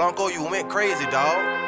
Blanco, you went crazy, dog.